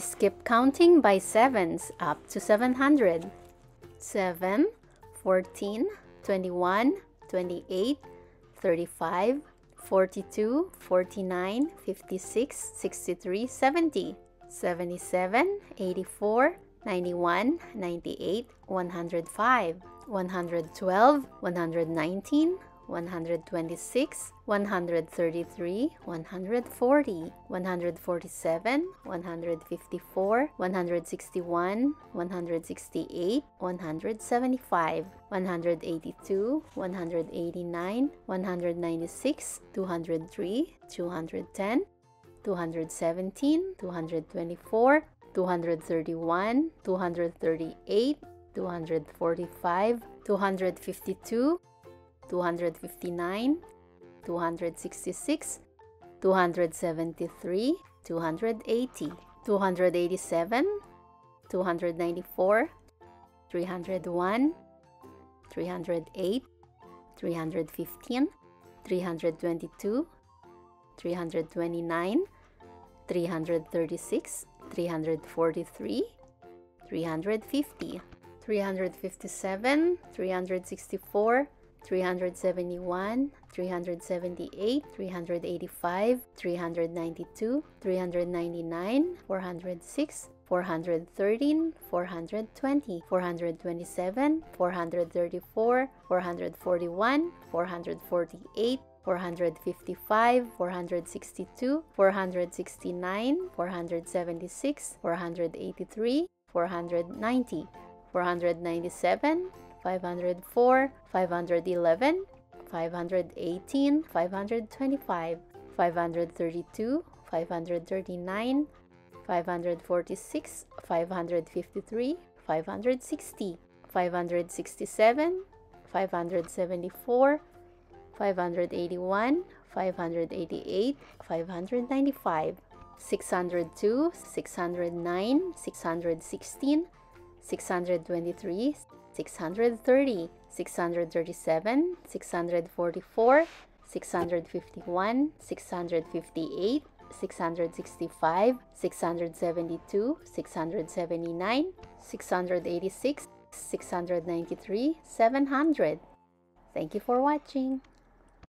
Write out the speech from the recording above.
Skip counting by sevens up to 700. 7, 14, 21, 28, 35, 42, 49, 56, 63, 70, 77, 84, 91, 98, 105, 112, 119, 126, 133, 140, 147, 154, 161, 168, 175, 182, 189, 196, 203, 210, 217, 224, 231, 238, 245, 252, 259, 266, 273, 280, 287, 294, 301, 308, 315, 322, 329, 336, 343, 350, 357, 364, 371, 378, 385, 392, 399, 406, 413, 420, 427, 434, 441, 448, 455, 462, 469, 476, 483, 490, 497, 504, 511, 518, 525, 532, 539, 546, 553, 560, 567, 574, 581, 588, 595, 602, 609, 616, 623, 630, 637, 644, 651, 658, 665, 672, 679, 686, 693, 700. Thank you for watching.